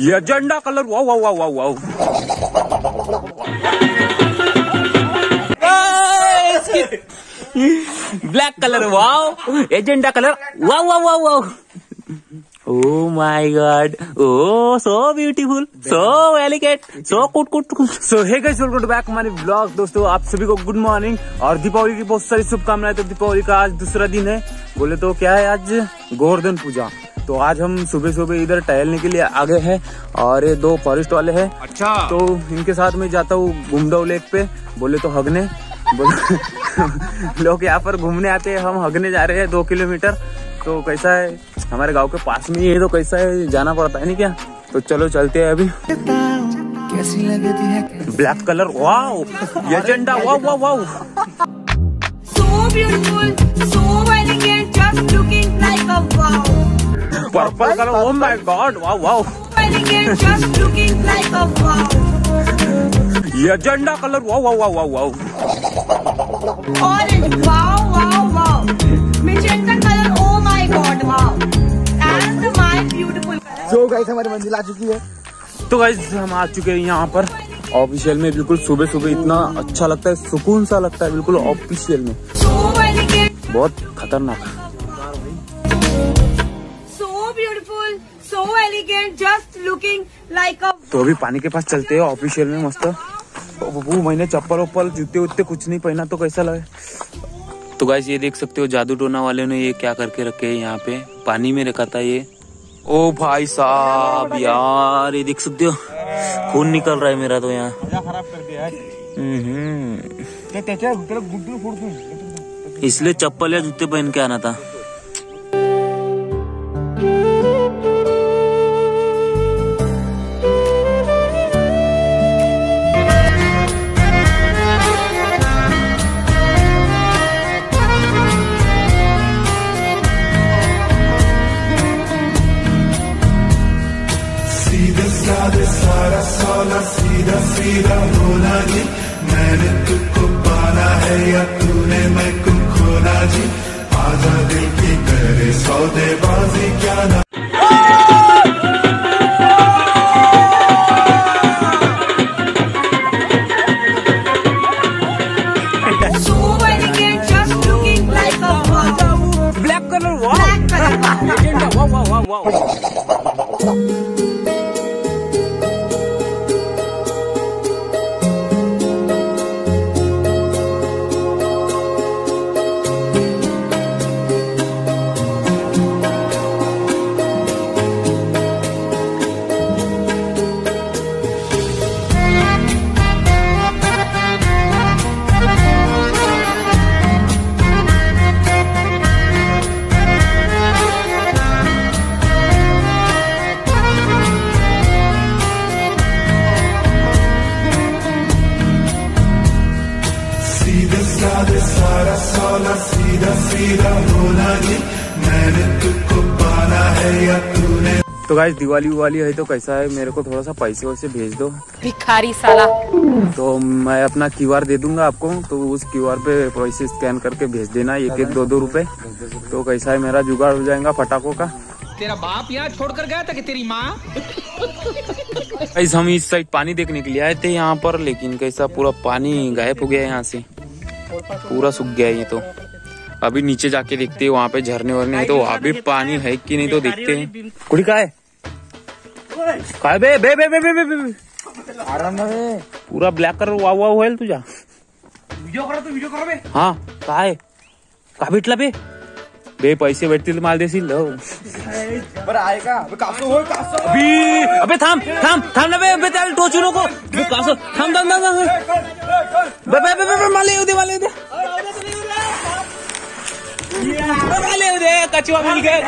ये झंडा colour wow wow wow wow wow black colour wow magenta colour wow wow wow wow oh my God oh so beautiful so elegant so cute cute so hey guys welcome back हमारे blog दोस्तों, आप सभी को good morning और दीपावली की बहुत सारी शुभकामनाएँ। तो दीपावली का आज दूसरा दिन है। बोले तो क्या है आज? गोवर्धन पूजा। तो आज हम सुबह सुबह इधर टहलने के लिए आगे हैं और ये दो फॉरेस्ट वाले हैं। अच्छा। तो इनके साथ में जाता हूँ गुमडव लेक पे। बोले तो हगने। बोले लोग यहाँ पर घूमने आते हैं। हम हगने जा रहे हैं दो किलोमीटर। तो कैसा है? हमारे गाँव के पास में ही है तो कैसा है? जाना पड़ता है नहीं क्या? तो चलो चलते हैं अभी। कैसी लगती है? ब्लैक कलर वाओ ये झंडा। Wow wow wow So beautiful, so elegant, just looking like a wow. Purple colour oh my God wow wow. ये झंडा colour wow wow wow wow wow Orange, wow, wow, wow. Magenta color, oh my god, wow. And my beautiful color. Guys हमारी मंजिल आ चुकी है तो guys हम आ चुके हैं यहाँ पर ऑफिशियल में बिल्कुल सुबह सुबह इतना अच्छा लगता है सुकून सा लगता है बिल्कुल ऑफिशियल में बहुत खतरनाक beautiful, so elegant, just looking तो अभी पानी के पास चलते हैं ऑफिशियल में मस्त। बबू मैंने चप्पल वप्पल जूते उतने कुछ नहीं पहना तो कैसा लगे? तो गाइस ये देख सकते हो जादू टोना वाले ने ये क्या करके रखे है यहाँ पे? पानी में रखा था ये। ओ भाई साहब यार ये देख सकते हो। खून निकल रहा है मेरा तो यहाँ। खराब कर दिया है हम्म। इसलिए चप्पल या जूते पहन के आना था। सीधा बोला जी मैंने तुझको पाला है या सीधा सीधा जी मैंने तुझको पाना है या तूने तो गाइस दिवाली उवाली है तो कैसा है? मेरे को थोड़ा सा पैसे वैसे भेज दो। भिखारी साला। तो मैं अपना क्यूआर दे दूँगा आपको। तो उस क्यूआर पे पैसे स्कैन करके भेज देना एक एक दो दो रुपए। तो कैसा है मेरा? जुगाड़ हो जाएगा पटाखों का। तेरा बाप यहाँ छोड़कर गया था कि तेरी माँ? गाइस हम इस साइड पानी देखने के लिए आए थे यहाँ पर लेकिन कैसा पूरा पानी गायब हो गया यहाँ से। पूरा सूख गया है ये तो। अभी नीचे जाके देखते हैं वहाँ पे झरने वरने हैं तो वहाँ भी पानी है कि नहीं तो देखते हैं कुड़ी का है काय बे बे बे बे बे बे बे पूरा ब्लॅक कलर वाव वाव होईल तुझ्या व्हिडिओ करा तू व्हिडिओ करा बे हा काय का भेटला बे बे पैसे भेटतील मला देशील हो. बरं आहे का अबे कासव होय कासव बी अबे थांब थांब थांब ना बे बे त्याला टोचू नको बे कसं थांब थांब थांब थांब. बे बे बे बे, बे मला येऊ दे मला येऊ दे बे, मला गया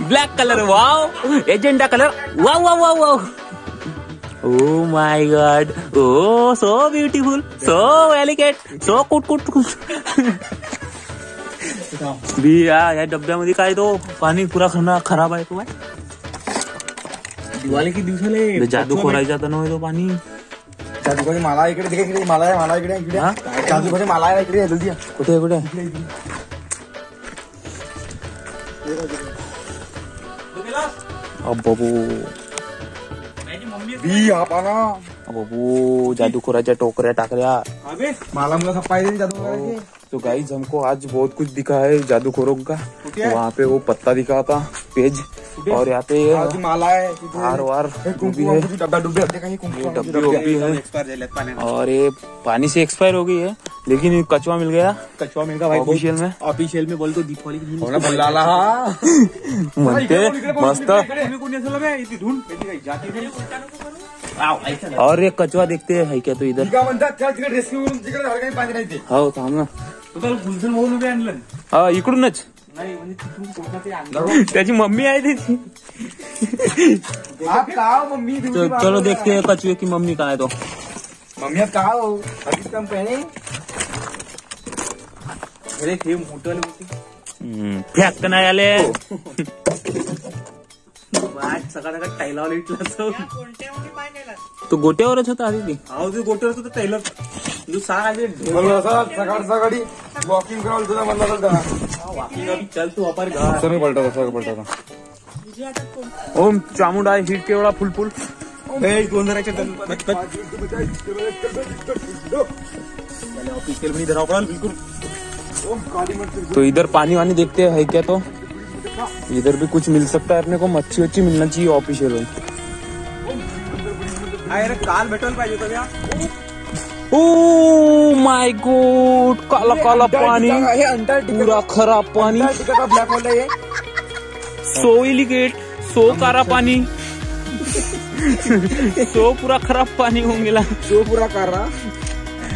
black colour wow magenta colour wow wow wow wow oh my God oh so beautiful so elegant so cute cute cute B या या डब्यामध्ये काय तो पाणी पुरा खरा खराब आहे तो दिवाळी किती दिवसाले जादू खोरायचा तर नव्हे तो पाणी जादूभाजी माला इकडे इकडे माला आहे माला इकडे इकडे. हा? मला आहे इकडे जल्दी या. कुठे आहे, कुठे आहे? अब बाबू. बी हा पाना अब बाबू जादूखोराच्या टोकऱ्या टाकऱ्या अबे मला मुला तो गाइस हमको आज बहुत कुछ दिखा है जादूखोरों का है? वहाँ पे वो पत्ता दिखा था पेज और यहाँ पे हा, माला तिथे हार वार हे कुंकू है डब्बा हे है और ये पानी से एक्सपायर हो गई है लेकिन कचवा मिल गया कचवा मिळगा भाई ऑफिशियल में ऑफिशियल में दीपावली के हो बोलाला हा म्हणते मस्त. और ये कचवा देखते हैं है क्या तो इधर ती ते हो थांब ना तू तर गुलशन आणलं. हा इकडूनच. नाही म्हणजे तिथून आणलं. त्याची मम्मी आहे त्याची आप का हो मम्मी? तो चलो देखते हैं कचवे की मम्मी कहाँ है तो. मम्मी आप का हो? अभी कम पहने. अरे हे मोठं हम्म, फेक नाही आले. वाट सकाळ सकाळ टायलावर इटला असं. तो गोट्यावरच होता आधी ती. अहो तू गोटर होतं टायलर तू सकाळ सकाळी वॉकिंग करायला तुझा म्हणला होता चल तू वापर घर। सर पलटा ओम चामुंडा हिट केवढा फुल फुल ऑफिशियल पडेल बिलकुल। तो इधर पानी वानी देखते हैं है क्या तो? इधर भी कुछ मिल सकता है अपने को मच्छी वच्छी मिलना चाहिए ऑफिशियल में। काल भेटायला पाहिजे या ओ माय गॉड काला काला पानी। पूरा खराब पानी। सो इलिगेट सो कारा पानी। सो पूरा खराब पानी हो गया तो पूरा कर।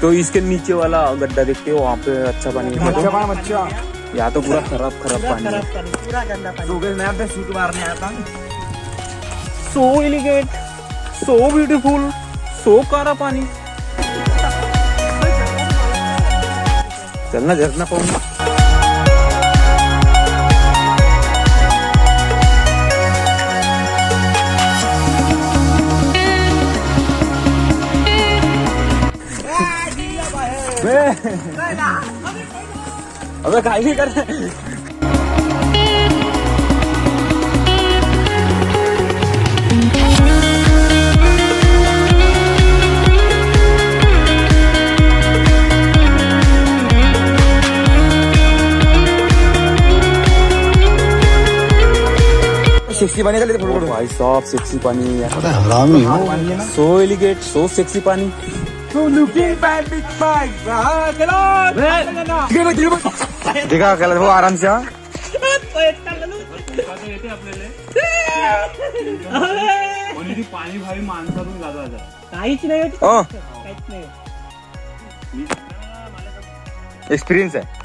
तो इसके नीचे वाला गड्ढा देखते हो वहाँ पे अच्छा पानी है। मच्छा पाना मच्छा। यहाँ तो पूरा खराब खराब पानी है। दोघे नाही आपल्या सूट मारणे आता सो एलिगेट सो ब्यूटीफुल सो कारा पानी। चलना झरना पाहून अबे खाई नाही कर शिक्षी पाणी झाली ओ भाई साहब सेक्सी पानी है सो एलिगेट सो सेक्सी पानी देखा कलर हो आराम से पाणी भावी माणसातून जातो हो एक्सपिरियन्स आहे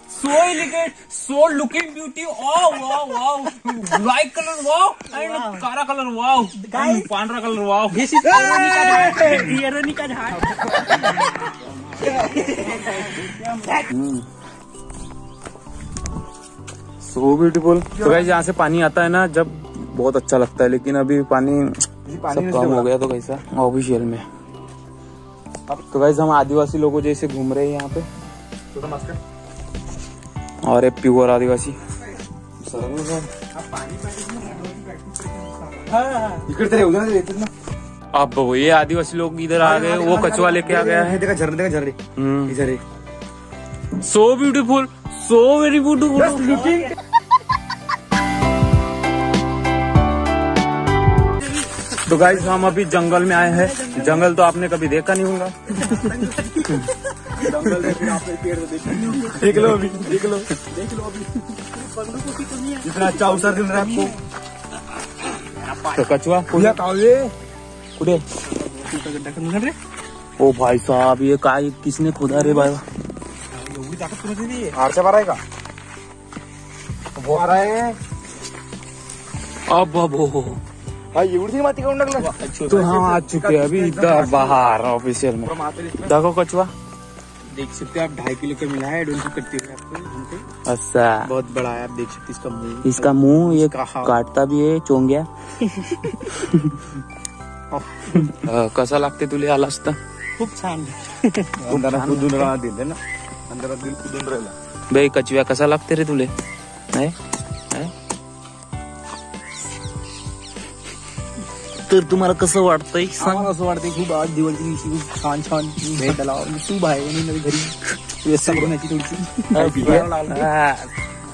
so elegant, so looking beauty. Oh wow wow, white color wow and कारा color wow and पांढरा color wow. This is Veronica Jha. So beautiful. तो guys यहाँ से पानी आता है ना जब बहुत अच्छा लगता है लेकिन अभी पानी सब कम हो गया तो कैसा ऑफिशियल में तो गाइज़ हम आदिवासी लोगों जैसे घूम रहे हैं यहाँ पे और एक प्योर आदिवासी। अब ये आदिवासी लोग इधर आ गए वो कचवा लेके आ गया है। देखा झरने देखा झरने। हम्म। झरे so beautiful so very beautiful तो गाइज़ हम अभी जंगल में आए हैं। जंगल तो आपने कभी देखा नहीं होगा। देख लो अभी देख लो। इतना अच्छा अवसर मिल रहा है आपको तो पूजा कुठे ओ भाई साहब ये काय किसने खोदा रे भाई? आरच्या बारा आहे का? वो आ रहा है। अब अब हो तो हम आ चुके हैं अभी इधर बाहर ऑफिशियल में। देखो कछुआ। देख सकते हो आप ढाई किलो का मिला है डोंट करते हुए आपको अच्छा। बहुत बड़ा है आप देख सकते इसका मुँह। इसका मुँह ये काटता भी है चोंग्या। कसा लगते तुले आलास तर खूप छान अंधारात कुदून राहतील ना. अंधारात दिल कुदून राहिला. बे कचव्या कसा लगते रे तुले? नाही? तर तुम्हाला कसं वाटतंय? सांग. आम्हाला असं वाटतंय खूप आज दिवाळीच्या दिवशी खूप छान छान भेटायला शुभ आहे. आणि नवी घरी. व्यवस्था करून याची थोडीशी. हा.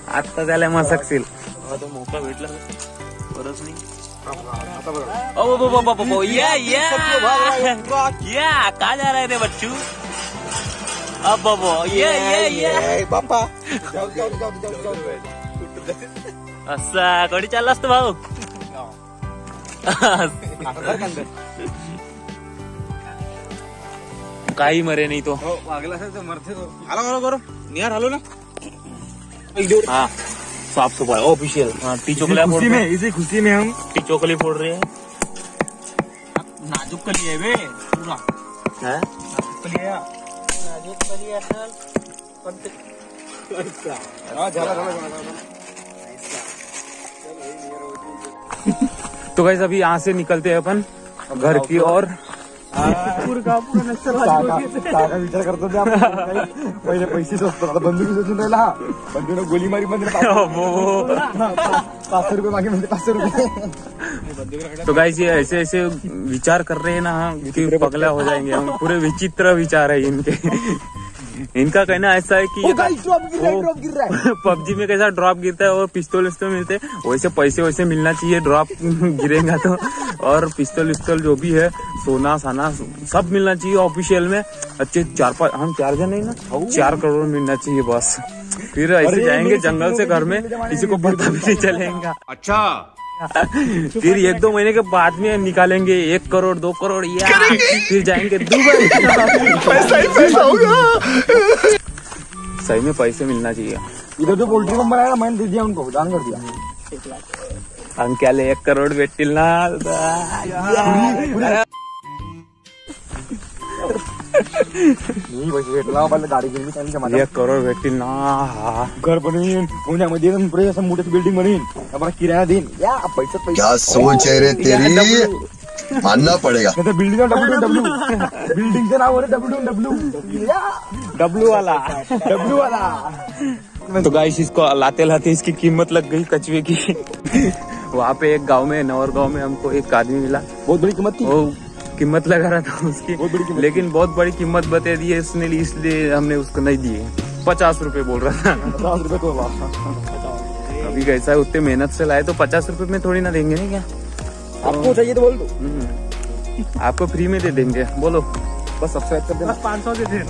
आता त्याला मसकशील. मोका भेटला परत नाही. ओ, बो, बो, बो, बो, बो, या या. या का जा रहा है रे बच्चू? अब बो ये ये ये. बाप्पा असा कधी चाललास तू भाऊ? काही मरे नाही तो। वागला असेल तर मरते तो आला बरोबर निहार आलो ना। हाँ साफ़ सफ़ाई ऑफिशियल हाँ फोड़ में इसी खुशी में हम। टी चोकली फोड़ रहे हैं। नाजूक कली आहे बे पुरा। हैं? कली नाजूक कली ते हा, झाला, झाला, झाला, झाला. तो गैस अभी यहाँ से निकलते हैं अपन घर की हा गोली मारी म्हणजे पाचशे रुपये तो गाइस ये ऐसे ऐसे विचार कर रहे हैं ना, कि पगला हो जाएँगे हम। पूरे विचित्र विचार है इनके। इनका कहना ऐसा है कि है है। पबजी में कैसा ड्रॉप गिरता है और पिस्तौल विस्तौल मिलते हैं। वैसे पैसे वैसे मिलना चाहिए ड्रॉप गिरेगा तो। और पिस्तौल विस्तौल जो भी है सोना साना सब मिलना चाहिए ऑफिशियल में। अच्छे चार पाँच हम चार जन नहीं ना? चार करोड़ मिलना चाहिए बस। फिर ऐसे जाएँगे जंगल से घर में किसी को पता भी नहीं चलेगा। अच्छा फिर एक दो महीने के बाद में निकालेंगे एक करोड़ दो करोड़ या फिर जाएँगे दुबई। सही में पैसे मिलना चाहिए। इधर जो पोल्ट्री फॉर्म बनाया मैंने दे दिया उनको दान कर दिया। हम क्या ले एक करोड बेटिल ना। गाडी एक करोड भेटतील ना। घर बनवीन पुण्यामध्ये एकदम पुढे असं मोठ्याचं बिल्डिंग बनवीन आम्हाला किराया देईन या पैसे पैसे। क्या सोच है रे तेरी? मानना पड़ेगा। बिल्डिंग डब्ल्यू डब्ल्यू बिल्डिंगचं नाव आहे डब्ल्यू डब्ल्यू या। डब्लू वाला। डब्ल्यू वाला। तो गाइस इसको लाते लाते इसकी कीमत लग गई कचवे की। वहाँ पे एक गाँव में नवर गाँव में हमको एक आदमी मिला। बहुत बड़ी कीमत थी। कीमत लगा रहा था बहुत बड़ी उसकी कीमत। लेकिन बहुत बड़ी कीमत बता दी है इसने इसलिए हमने उसको नहीं दिए पचास रुपए बोल रहा था। पचास रुपये तो अभी कैसा है उतने मेहनत से लाए तो पचास रुपए में थोड़ी ना देंगे नहीं क्या? आपको चाहिए तो बोल दो। हम्म। आपको फ्री में दे देंगे। बोलो। बस सब्सक्राइब कर देना। पाच सौ देते ना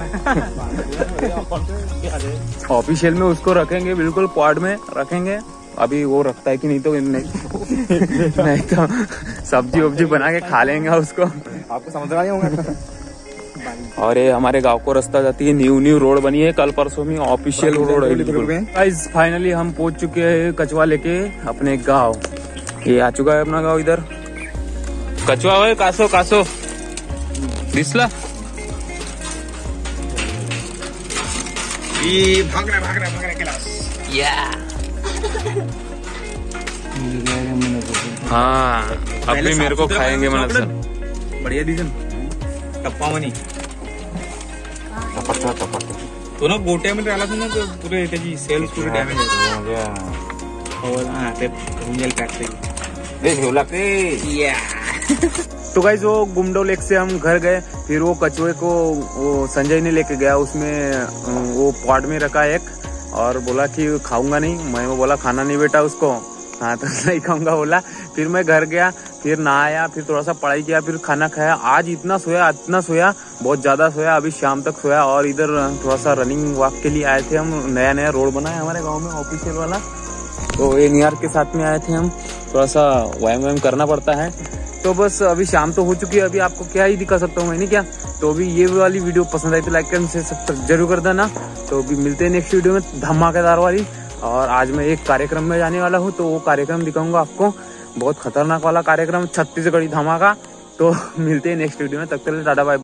ऑफिशियल में उसको रखेंगे बिल्कुल पॉड में रखेंगे। अभी वो रखता है कि नहीं तो नहीं नहीं तो सब्ज़ी वब्जी बना के खा लेंगे उसको। आपको समझ में नहीं होगा? और ये हमारे गाँव को रास्ता जाती है न्यू न्यू रोड बनी है कल परसों में ऑफिशियल रोड है बिल्कुल। गाइस फाइनली हम पहुँच चुके हैं कचवा लेके अपने गाँव। ये आ चुका है अपना गाँव इधर। कचवा है कासो कासो। दिसला हाँ अभी मेरे को खाएँगे मन सर बढिया दिसेल टप्पा म्हणे तो ना गोट्यामध्ये आला ना तर पुरे त्याची सेल्स पुरे डॅमेज हो। हा ते जाईल पॅक तो गाइस वो गुमडो लेक से हम घर गए फिर वो कचुए को वो संजय ने लेके गया उसमें वो पॉट में रखा एक और बोला कि खाऊँगा नहीं। मैं वो बोला खाना नहीं बेटा उसको। हाँ तो नहीं खाऊँगा बोला। फिर मैं घर गया फिर नहाया, फिर थोड़ा सा पढ़ाई किया, फिर खाना खाया। आज इतना सोया इतना सोया, बहुत ज़्यादा सोया। अभी शाम तक सोया और इधर थोड़ा सा रनिंग वॉक के लिए आए थे हम। नया नया रोड बना है हमारे गाँव में ऑफिशियल वाला। तो ये नियर के साथ में आए थे हम। थोड़ा सा व्यायाम व्यायाम करना पड़ता है। तो बस अभी शाम तो हो चुकी है। अभी आपको क्या ही दिखा सकता हूँ मैंने क्या? तो अभी ये वाली वीडियो पसंद आई तो लाइक से सब्सक्राइब ज़रूर कर देना। तो अभी मिलते हैं नेक्स्ट वीडियो में, धमाकेदार वाली। और आज मैं एक कार्यक्रम में जाने वाला हूँ तो वो कार्यक्रम दिखाऊँगा आपको। बहुत खतरनाक वाला कार्यक्रम, छत्तीसगढ़ी धमाका। तो मिलते हैं नेक्स्ट वीडियो में, तब तक के लिए टाटा बाय